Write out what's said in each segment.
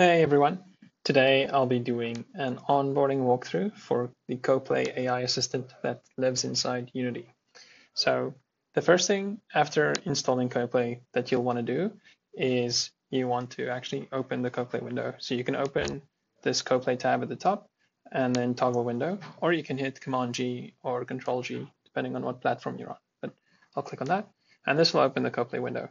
Hey everyone. Today I'll be doing an onboarding walkthrough for the Coplay AI assistant that lives inside Unity. So the first thing after installing Coplay that you'll want to do is you want to actually open the Coplay window. So you can open this Coplay tab at the top and then toggle window, or you can hit Command G or Control G, depending on what platform you're on. But I'll click on that and this will open the Coplay window.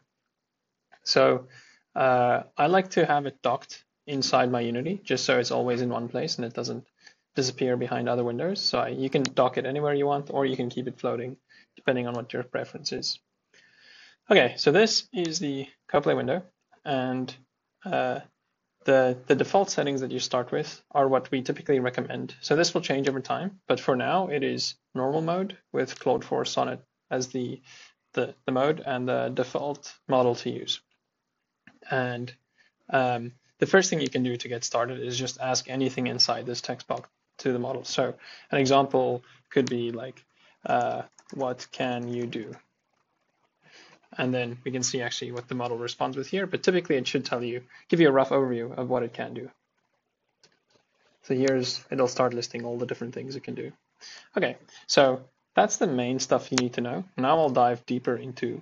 So uh, I like to have it docked inside my Unity, just so it's always in one place and it doesn't disappear behind other windows. So I, you can dock it anywhere you want, or you can keep it floating, depending on what your preference is. Okay, so this is the Coplay window, and uh, the, the default settings that you start with are what we typically recommend. So this will change over time, but for now it is normal mode with Claude 4 Sonnet as the, the, the mode and the default model to use. And um, the first thing you can do to get started is just ask anything inside this text box to the model. So an example could be like, uh, what can you do? And then we can see actually what the model responds with here, but typically it should tell you, give you a rough overview of what it can do. So here's, it'll start listing all the different things it can do. Okay, so that's the main stuff you need to know. Now I'll dive deeper into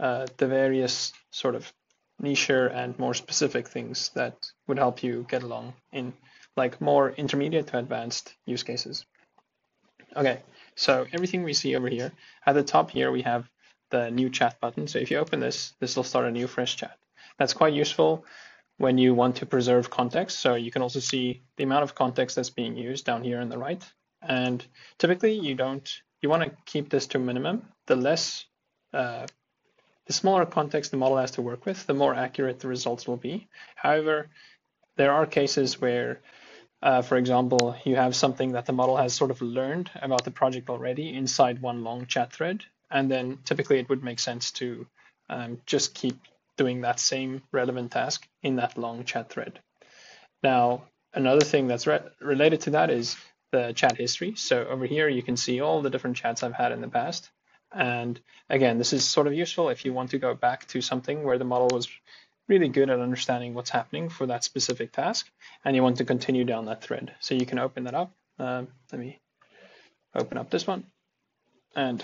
uh, the various sort of niche and more specific things that would help you get along in like more intermediate to advanced use cases. Okay, so everything we see over here, at the top here we have the new chat button. So if you open this, this will start a new fresh chat. That's quite useful when you want to preserve context. So you can also see the amount of context that's being used down here on the right. And typically you don't, you want to keep this to minimum. The less uh, the smaller context the model has to work with, the more accurate the results will be. However, there are cases where, uh, for example, you have something that the model has sort of learned about the project already inside one long chat thread, and then typically it would make sense to um, just keep doing that same relevant task in that long chat thread. Now, another thing that's re related to that is the chat history. So over here, you can see all the different chats I've had in the past. And again, this is sort of useful if you want to go back to something where the model was really good at understanding what's happening for that specific task, and you want to continue down that thread. So you can open that up. Um, let me open up this one. And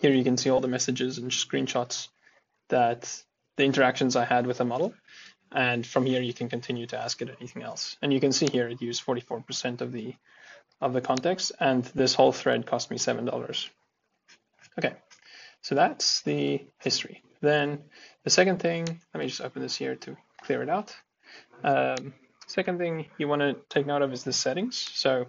here you can see all the messages and screenshots that the interactions I had with the model. And from here, you can continue to ask it anything else. And you can see here it used 44% of the of the context, and this whole thread cost me $7. Okay, so that's the history. Then the second thing, let me just open this here to clear it out. Um, second thing you want to take note of is the settings. So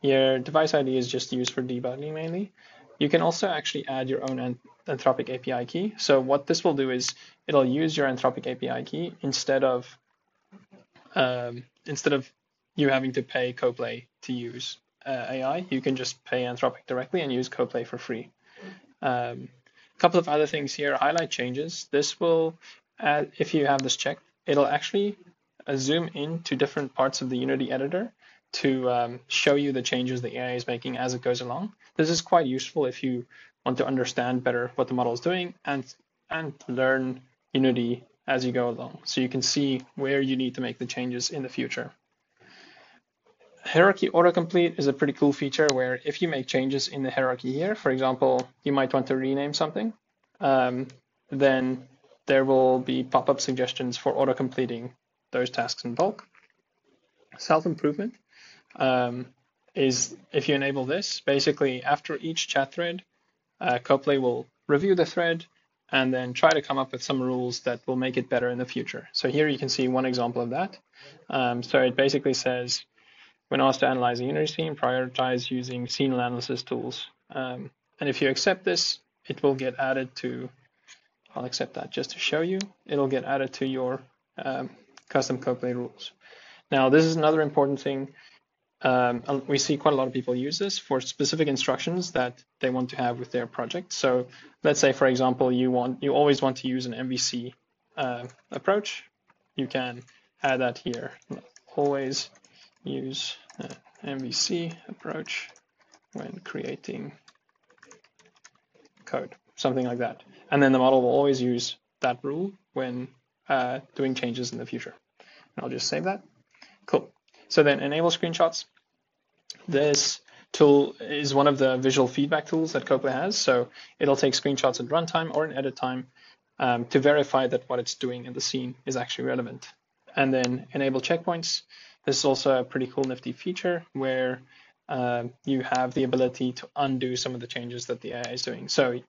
your device ID is just used for debugging mainly. You can also actually add your own Anthropic API key. So what this will do is it'll use your Anthropic API key instead of um, instead of you having to pay Coplay to use uh, AI. You can just pay Anthropic directly and use Coplay for free. Um, a couple of other things here, highlight changes. This will, add, if you have this checked, it'll actually uh, zoom in to different parts of the Unity editor to um, show you the changes the AI is making as it goes along. This is quite useful if you want to understand better what the model is doing and, and learn Unity as you go along. So you can see where you need to make the changes in the future hierarchy autocomplete is a pretty cool feature where if you make changes in the hierarchy here, for example, you might want to rename something, um, then there will be pop-up suggestions for auto-completing those tasks in bulk. Self-improvement um, is if you enable this, basically after each chat thread, uh, Coplay will review the thread and then try to come up with some rules that will make it better in the future. So here you can see one example of that. Um, so it basically says, when asked to analyze a Unity scene, prioritize using scene analysis tools. Um, and if you accept this, it will get added to, I'll accept that just to show you, it'll get added to your um, custom Coplay rules. Now, this is another important thing. Um, we see quite a lot of people use this for specific instructions that they want to have with their project. So let's say, for example, you want you always want to use an MVC uh, approach. You can add that here. Always use MVC approach when creating code, something like that. And then the model will always use that rule when uh, doing changes in the future. I'll just save that. Cool. So then enable screenshots. This tool is one of the visual feedback tools that Coplay has. So it'll take screenshots at runtime or in edit time um, to verify that what it's doing in the scene is actually relevant. And then enable checkpoints. This is also a pretty cool nifty feature where uh, you have the ability to undo some of the changes that the AI is doing. So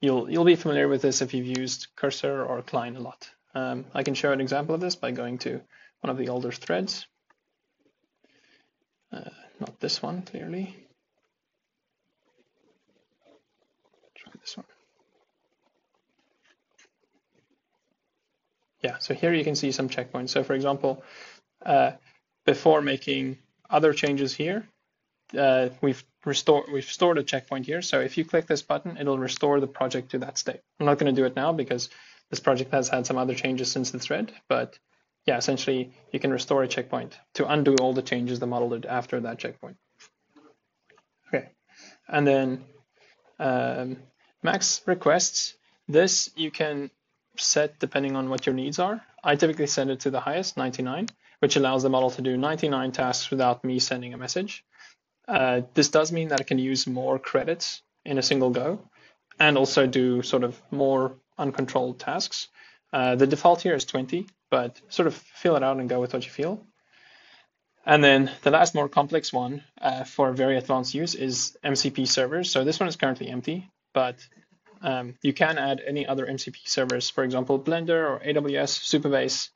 you'll you'll be familiar with this if you've used Cursor or Cline a lot. Um, I can show an example of this by going to one of the older threads. Uh, not this one, clearly. Try this one. Yeah, so here you can see some checkpoints. So for example, uh, before making other changes here, uh, we've restored we've stored a checkpoint here. So if you click this button, it'll restore the project to that state. I'm not going to do it now because this project has had some other changes since the thread, but yeah, essentially you can restore a checkpoint to undo all the changes the model did after that checkpoint. Okay, and then um, max requests. This you can set depending on what your needs are. I typically set it to the highest, 99, which allows the model to do 99 tasks without me sending a message. Uh, this does mean that it can use more credits in a single go and also do sort of more uncontrolled tasks. Uh, the default here is 20, but sort of fill it out and go with what you feel. And then the last more complex one uh, for very advanced use is MCP servers. So this one is currently empty, but um, you can add any other MCP servers, for example, Blender or AWS, Supabase,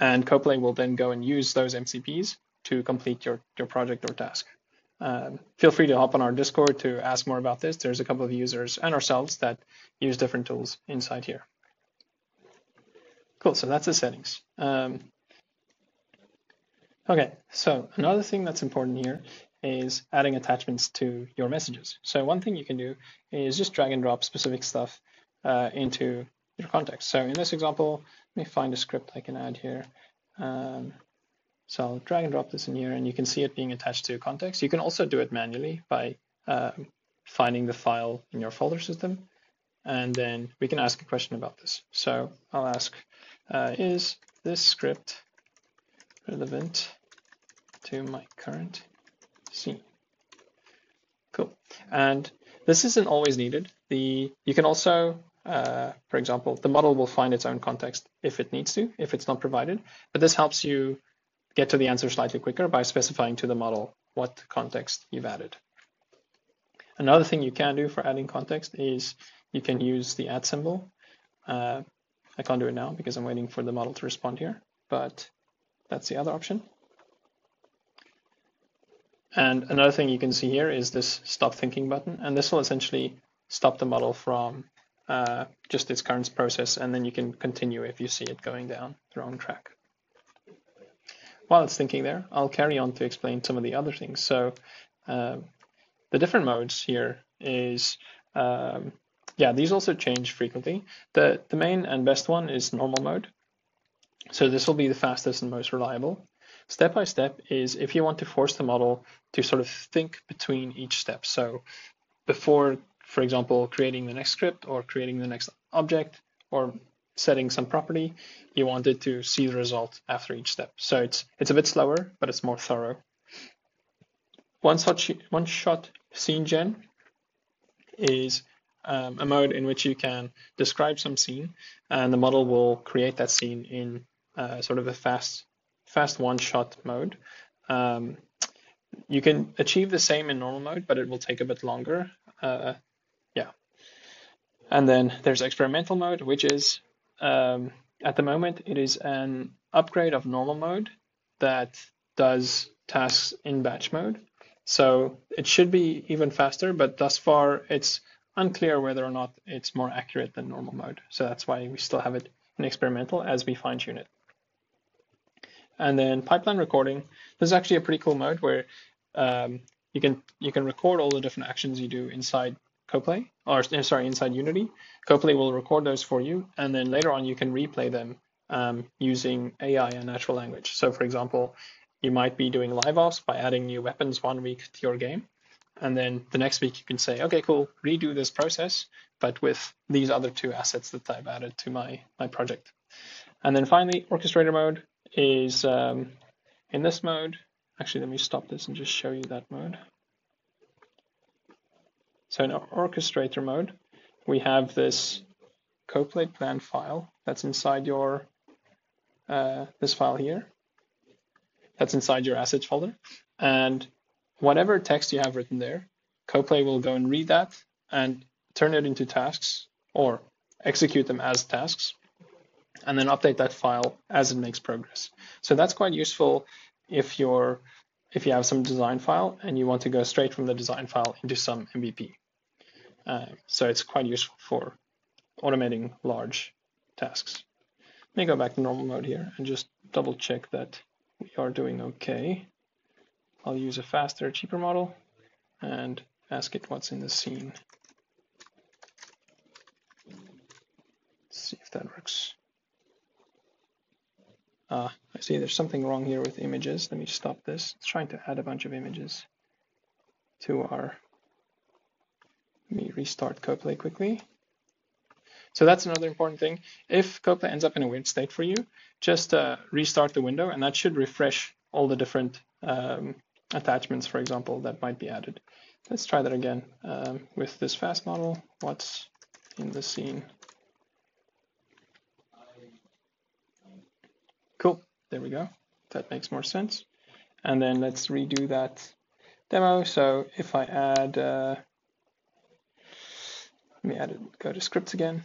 and Coplay will then go and use those MCPs to complete your, your project or task. Um, feel free to hop on our Discord to ask more about this. There's a couple of users and ourselves that use different tools inside here. Cool, so that's the settings. Um, okay, so another thing that's important here is adding attachments to your messages. So one thing you can do is just drag and drop specific stuff uh, into your context. So in this example, let me find a script I can add here. Um, so I'll drag and drop this in here and you can see it being attached to context. You can also do it manually by uh, finding the file in your folder system. And then we can ask a question about this. So I'll ask, uh, is this script relevant to my current scene? Cool. And this isn't always needed. The You can also, for example, the model will find its own context if it needs to, if it's not provided. But this helps you get to the answer slightly quicker by specifying to the model what context you've added. Another thing you can do for adding context is you can use the add symbol. Uh, I can't do it now because I'm waiting for the model to respond here, but that's the other option. And another thing you can see here is this stop thinking button, and this will essentially stop the model from uh, just its current process, and then you can continue if you see it going down the wrong track while it's thinking there, I'll carry on to explain some of the other things. So uh, the different modes here is, um, yeah, these also change frequently. The, the main and best one is normal mode. So this will be the fastest and most reliable. Step by step is if you want to force the model to sort of think between each step. So before, for example, creating the next script or creating the next object or setting some property, you wanted to see the result after each step. So it's it's a bit slower, but it's more thorough. One shot, one shot scene gen is um, a mode in which you can describe some scene, and the model will create that scene in uh, sort of a fast fast one shot mode. Um, you can achieve the same in normal mode, but it will take a bit longer. Uh, yeah. And then there's experimental mode, which is um, at the moment, it is an upgrade of normal mode that does tasks in batch mode. So it should be even faster, but thus far it's unclear whether or not it's more accurate than normal mode. So that's why we still have it in experimental as we fine tune it. And then pipeline recording. This is actually a pretty cool mode where um, you can you can record all the different actions you do inside Coplay, or sorry, inside Unity. Coplay will record those for you, and then later on you can replay them um, using AI and natural language. So for example, you might be doing live ops by adding new weapons one week to your game. And then the next week you can say, okay, cool, redo this process, but with these other two assets that I've added to my, my project. And then finally, orchestrator mode is um, in this mode. Actually, let me stop this and just show you that mode. So in orchestrator mode, we have this coplay plan file that's inside your uh, this file here. That's inside your assets folder. And whatever text you have written there, Coplay will go and read that and turn it into tasks or execute them as tasks and then update that file as it makes progress. So that's quite useful if you're if you have some design file and you want to go straight from the design file into some MVP. Uh, so it's quite useful for automating large tasks. Let me go back to normal mode here and just double check that we are doing okay. I'll use a faster, cheaper model and ask it what's in the scene. Let's see if that works. Ah, I see there's something wrong here with images. Let me stop this. It's trying to add a bunch of images to our, let me restart Coplay quickly. So that's another important thing. If Coplay ends up in a weird state for you, just uh, restart the window and that should refresh all the different um, attachments, for example, that might be added. Let's try that again um, with this fast model. What's in the scene? Cool, there we go. That makes more sense. And then let's redo that demo. So if I add, uh, let me add it, go to scripts again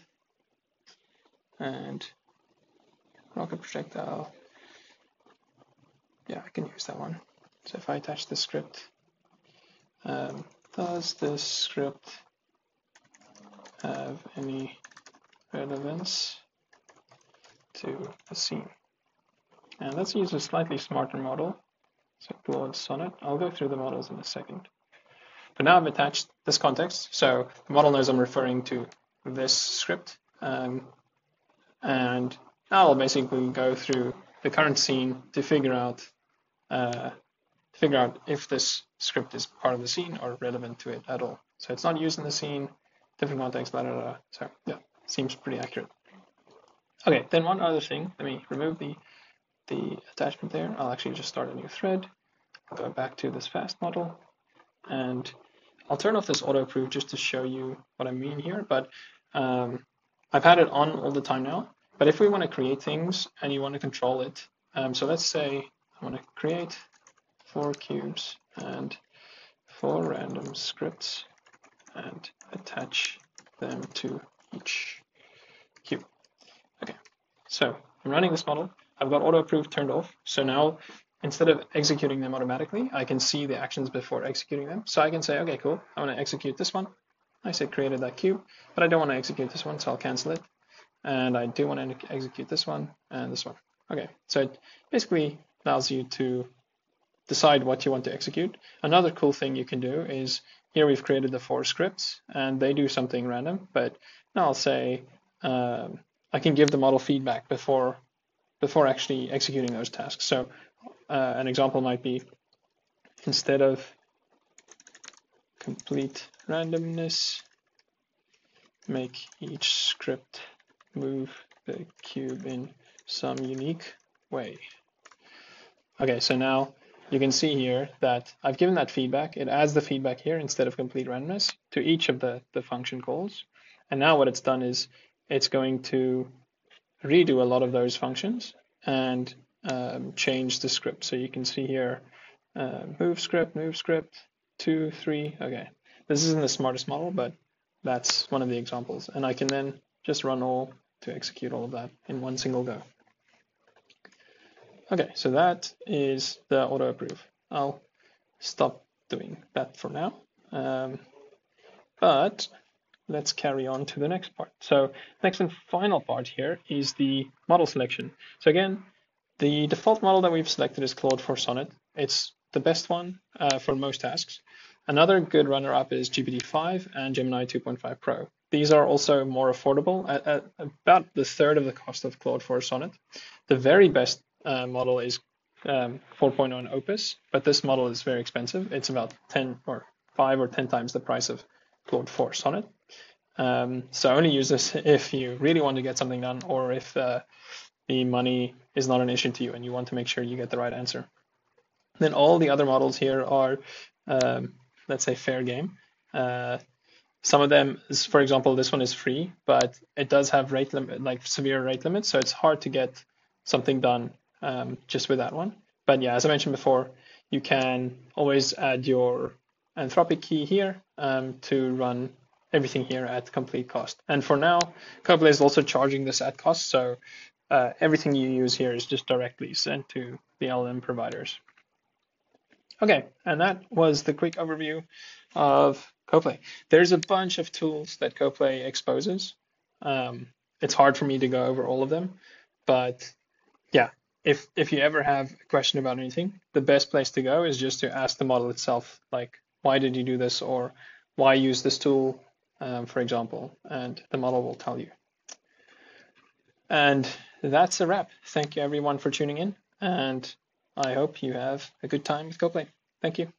and rocket projectile. Yeah, I can use that one. So if I attach the script, um, does this script have any relevance to the scene? And let's use a slightly smarter model. So Claude Sonnet. I'll go through the models in a second. But now I've attached this context. So the model knows I'm referring to this script. Um, and I'll basically go through the current scene to figure out uh, figure out if this script is part of the scene or relevant to it at all. So it's not used in the scene, different context, blah, blah, blah. So yeah, seems pretty accurate. Okay, then one other thing, let me remove the, the attachment there. I'll actually just start a new thread, go back to this fast model, and I'll turn off this auto approve just to show you what I mean here, but um, I've had it on all the time now, but if we want to create things and you want to control it, um, so let's say I want to create four cubes and four random scripts and attach them to each cube. Okay, so I'm running this model. I've got auto approve turned off. So now instead of executing them automatically, I can see the actions before executing them. So I can say, okay, cool, I want to execute this one. I said created that cube, but I don't want to execute this one, so I'll cancel it. And I do want to execute this one and this one. Okay, so it basically allows you to decide what you want to execute. Another cool thing you can do is here we've created the four scripts and they do something random, but now I'll say um, I can give the model feedback before before actually executing those tasks. So uh, an example might be instead of complete randomness, make each script move the cube in some unique way. Okay, so now you can see here that I've given that feedback. It adds the feedback here instead of complete randomness to each of the, the function calls. And now what it's done is it's going to redo a lot of those functions and um, change the script. So you can see here, uh, move script, move script, two, three. Okay, this isn't the smartest model, but that's one of the examples. And I can then just run all to execute all of that in one single go. Okay, so that is the auto approve. I'll stop doing that for now. Um, but let's carry on to the next part. So next and final part here is the model selection. So again, the default model that we've selected is Claude 4 Sonnet. It's the best one uh, for most tasks. Another good runner-up is GPT-5 and Gemini 2.5 Pro. These are also more affordable at, at, about the third of the cost of Claude 4 Sonnet. The very best uh, model is um, 4.0 Opus, but this model is very expensive. It's about 10 or 5 or 10 times the price of Claude 4 Sonnet. Um, so only use this if you really want to get something done or if uh, the money is not an issue to you and you want to make sure you get the right answer. Then all the other models here are, um, let's say, fair game. Uh, some of them, for example, this one is free, but it does have rate limit, like severe rate limits, so it's hard to get something done um, just with that one. But yeah, as I mentioned before, you can always add your Anthropic key here um, to run everything here at complete cost. And for now, Coplay is also charging this at cost, so uh, everything you use here is just directly sent to the LLM providers. Okay, and that was the quick overview of Coplay. There's a bunch of tools that Coplay exposes. Um, it's hard for me to go over all of them, but yeah, if if you ever have a question about anything, the best place to go is just to ask the model itself, like why did you do this or why use this tool, um, for example, and the model will tell you. And that's a wrap. Thank you everyone for tuning in, and I hope you have a good time with Coplay. Thank you.